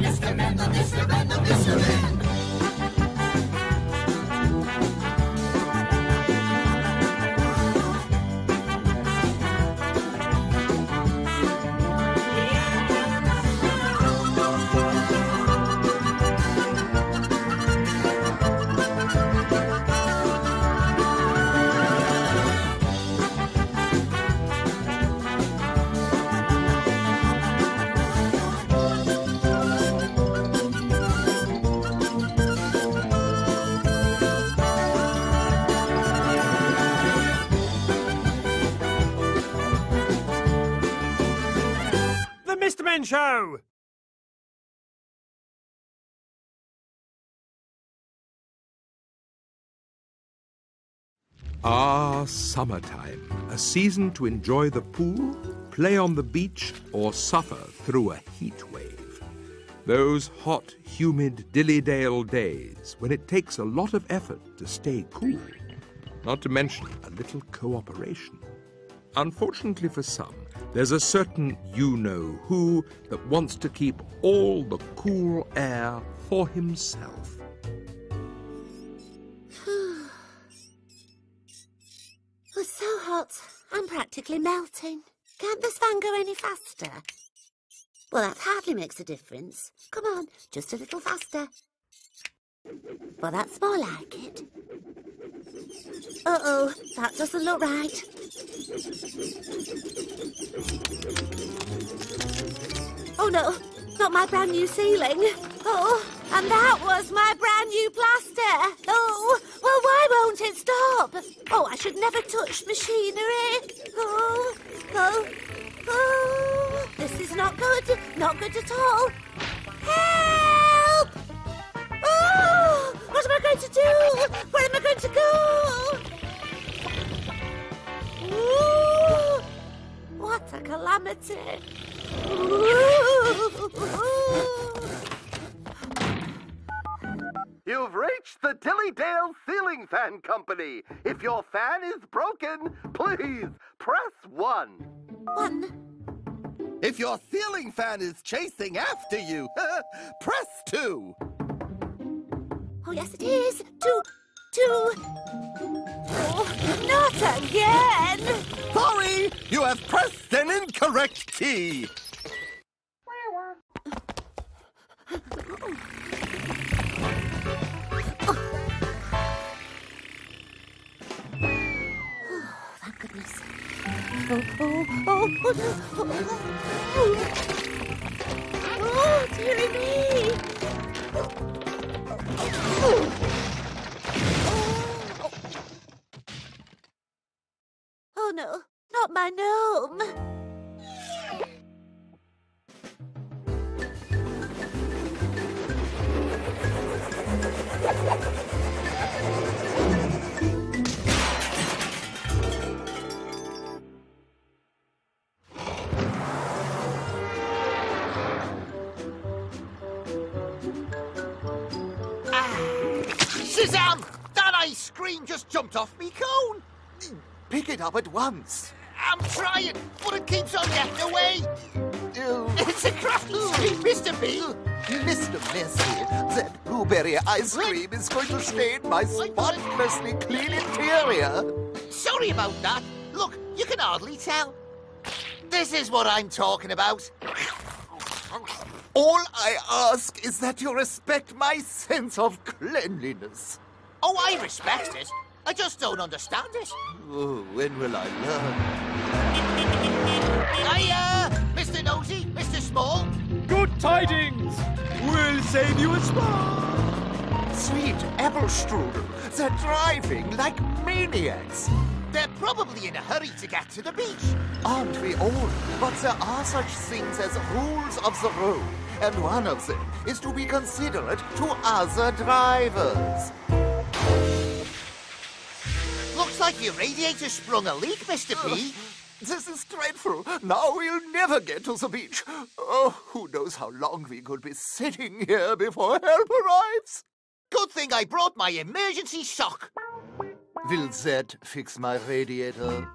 Mr. The Mr. The Mr. Show! Ah, summertime. A season to enjoy the pool, play on the beach, or suffer through a heat wave. Those hot, humid Dillydale days when it takes a lot of effort to stay cool. Not to mention a little cooperation. Unfortunately for some, there's a certain you know who that wants to keep all the cool air for himself. It's so hot. I'm practically melting. Can't this fan go any faster? Well, that hardly makes a difference. Come on, just a little faster. Well, that's more like it. Uh-oh, that doesn't look right. Oh no, not my brand new ceiling. Oh, and that was my brand new plaster. Oh, well, why won't it stop? Oh, I should never touch machinery. Oh, oh, oh, this is not good. Not good at all. Help! Going to do? Where am I going to go? Ooh, what a calamity. You've reached the Dillydale Ceiling Fan Company. If your fan is broken, please press one. One. If your ceiling fan is chasing after you, press two. Oh, yes, it is. Two, two. Oh, not again. Sorry, you have pressed an incorrect key. Oh, oh, oh, oh, oh, oh, oh, dearie me. Jumped off me cone! Pick it up at once. I'm trying, but it keeps on getting away! It's a crafty street, Mr. B! Mr. Messy, that blueberry ice cream is going to stain my spotlessly clean interior. Sorry about that. Look, you can hardly tell. This is what I'm talking about. All I ask is that you respect my sense of cleanliness. Oh, I respect it. I just don't understand it. Oh, when will I learn? Hiya, uh, Mr. Nosey, Mr. Small. Good tidings! We'll save you a smile! Sweet apple strudel, they're driving like maniacs. They're probably in a hurry to get to the beach. Aren't we all? But there are such things as rules of the road, and one of them is to be considerate to other drivers. Looks like your radiator sprung a leak, Mr. P. Oh, this is dreadful. Now we'll never get to the beach. Oh, who knows how long we could be sitting here before help arrives? Good thing I brought my emergency sock. Will that fix my radiator?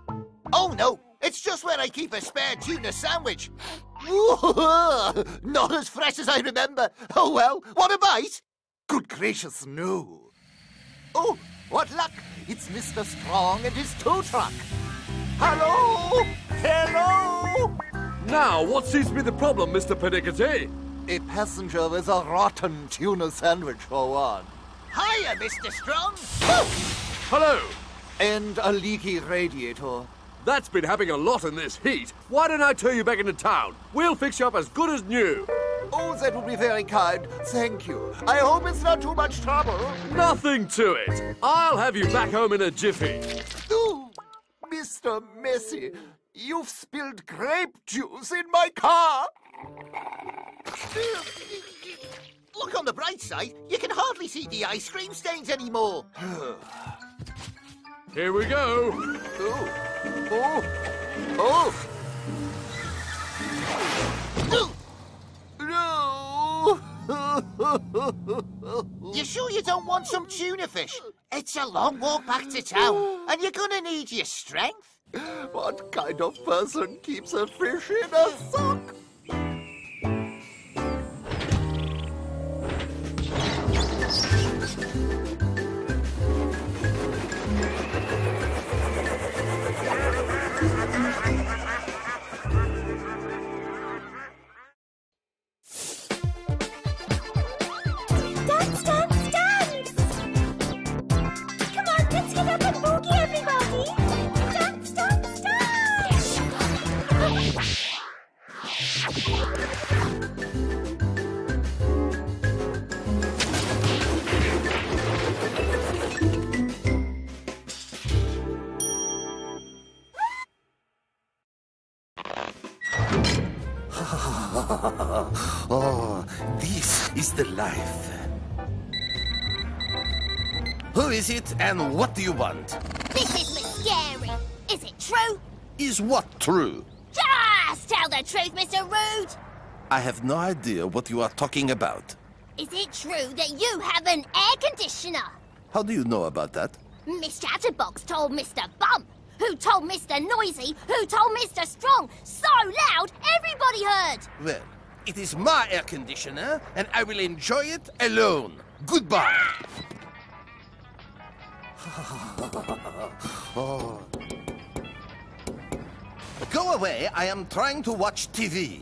Oh, no. It's just where I keep a spare tuna sandwich. Not as fresh as I remember. Oh well, what a bite! Good gracious, no. Oh, what luck! It's Mr. Strong and his tow truck. Hello? Hello? Now, what seems to be the problem, Mr. Pernickety? A passenger with a rotten tuna sandwich for one. Hiya, Mr. Strong. Hello. And a leaky radiator. That's been happening a lot in this heat. Why don't I tow you back into town? We'll fix you up as good as new. Oh, that would be very kind. Thank you. I hope it's not too much trouble. Nothing to it. I'll have you back home in a jiffy. Ooh, Mr. Messy, you've spilled grape juice in my car. Look on the bright side, you can hardly see the ice cream stains anymore. Here we go. Oh, oh, oh. You sure you don't want some tuna fish? It's a long walk back to town, and you're gonna need your strength. What kind of person keeps a fish in a sock? Life. Who is it and what do you want? This is Miss Scary. Is it true? Is what true? Just tell the truth, Mr. Rude. I have no idea what you are talking about. Is it true that you have an air conditioner? How do you know about that? Miss Chatterbox told Mr. Bump, who told Mr. Noisy, who told Mr. Strong, so loud everybody heard. Well, it is my air conditioner and I will enjoy it alone. Goodbye. Oh. Go away, I am trying to watch TV.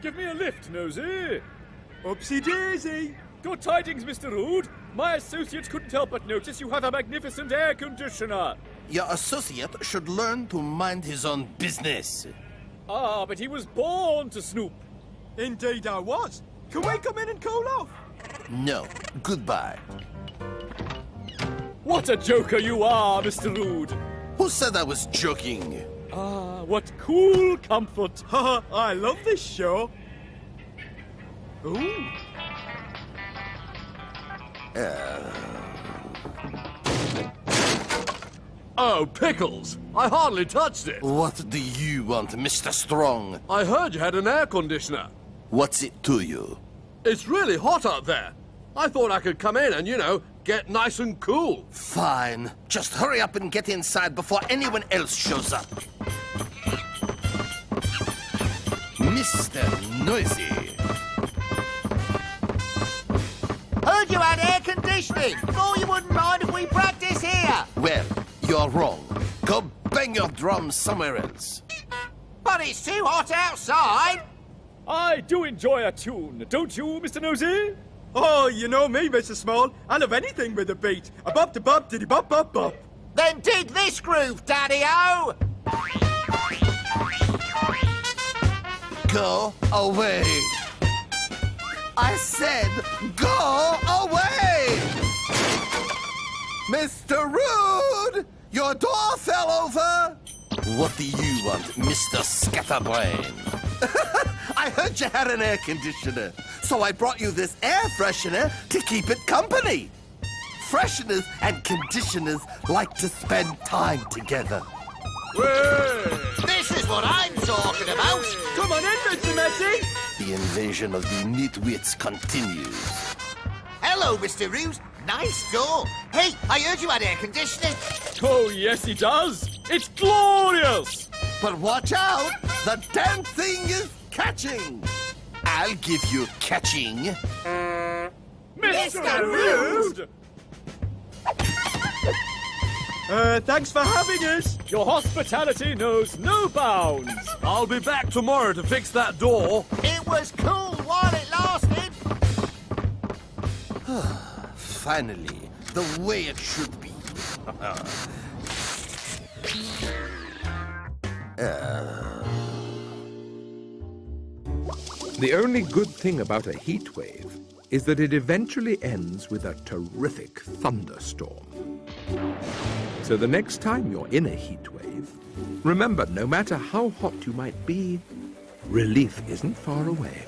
Give me a lift, Nosey. Oopsie daisy. Good tidings, Mr. Rude. My associates couldn't help but notice you have a magnificent air conditioner. Your associate should learn to mind his own business. Ah, but he was born to snoop. Indeed I was. Can we come in and cool off? No, goodbye. What a joker you are, Mr. Rude. Who said I was joking? Ah, what cool comfort. Haha, I love this show. Ooh. Oh, pickles! I hardly touched it. What do you want, Mr. Strong? I heard you had an air conditioner. What's it to you? It's really hot out there. I thought I could come in and, you know, get nice and cool. Fine. Just hurry up and get inside before anyone else shows up. Mr. Noisy. Heard you had air conditioning. Thought you wouldn't mind if we practice here. Well, you're wrong. Go bang your drums somewhere else. But it's too hot outside. I do enjoy a tune, don't you, Mr. Nosey? Oh, you know me, Mr. Small. I love anything with a beat. A bop to bop, diddy bop bop bop. Then dig this groove, Daddy-O. Go away. I said go away! Mr. Rude! Your door fell over! What do you want, Mr. Scatterbrain? I heard you had an air conditioner, so I brought you this air freshener to keep it company. Fresheners and conditioners like to spend time together. This is what I'm talking about. Come on in, Mr. Messy. The invasion of the nitwits continues. Hello, Mr. Rude. Nice door. Hey, I heard you had air conditioning. Oh, yes, he does. It's glorious. But watch out! The damn thing is catching. I'll give you catching. Mr. Rude! Uh, thanks for having us. Your hospitality knows no bounds. I'll be back tomorrow to fix that door. It was cool while it lasted. Finally, the way it should be. The only good thing about a heat wave is that it eventually ends with a terrific thunderstorm. So the next time you're in a heat wave, remember no matter how hot you might be, relief isn't far away.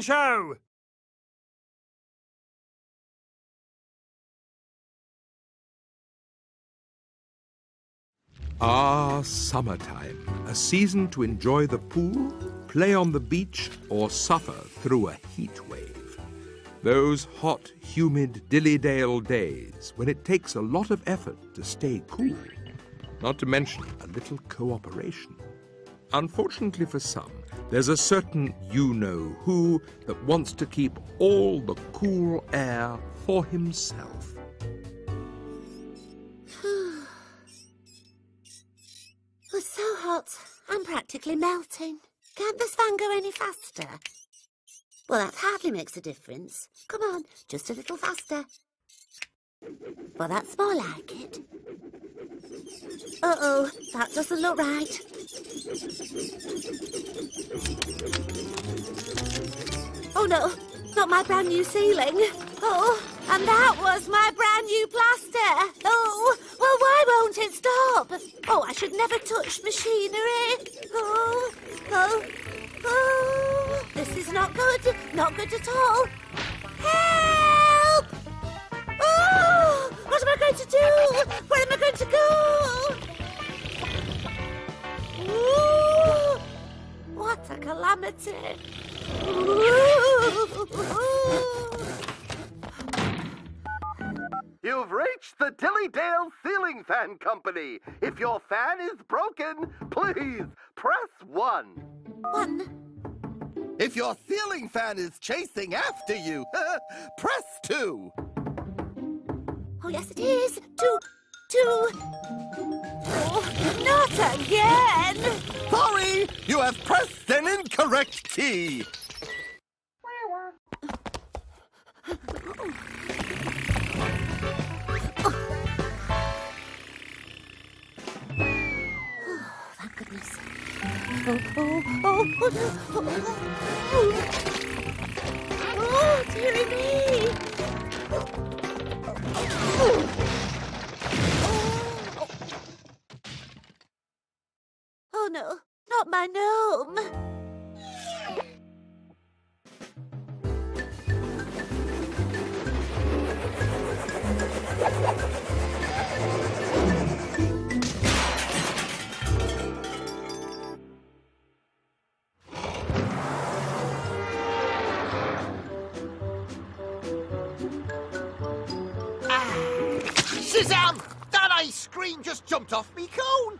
Show! Ah, summertime, a season to enjoy the pool, play on the beach, or suffer through a heat wave. Those hot, humid Dillydale days when it takes a lot of effort to stay cool, not to mention a little cooperation. Unfortunately for some, there's a certain you know who that wants to keep all the cool air for himself. It's so hot. I'm practically melting. Can't this fan go any faster? Well, that hardly makes a difference. Come on, just a little faster. Well, that's more like it. Uh-oh, that doesn't look right. Oh no, not my brand new ceiling. Oh, and that was my brand new plaster. Oh, well, why won't it stop? Oh, I should never touch machinery. Oh, oh, oh, this is not good. Not good at all. Help! Oh, what am I going to do? Where am I going to go? Ooh, what a calamity. You've reached the Dillydale Ceiling Fan Company. If your fan is broken, please press 1. One. If your ceiling fan is chasing after you, press 2. Oh, yes, it is. Two. Two. Oh, not again. Sorry, you have pressed an incorrect key. Oh, oh, oh, oh, oh, oh, oh. Oh, jumped off me cone.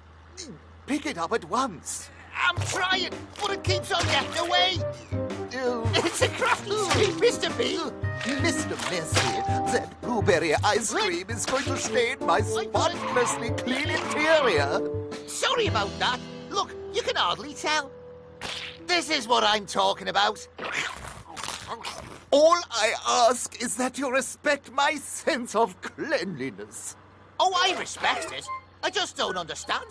Pick it up at once. I'm trying, but it keeps on getting away. Oh, It's a crafty street, Mr. B. Mr. Messy, that blueberry ice cream is going to stain my spotlessly clean interior. Sorry about that. Look, you can hardly tell. This is what I'm talking about. All I ask is that you respect my sense of cleanliness. Oh, I respect it. I just don't understand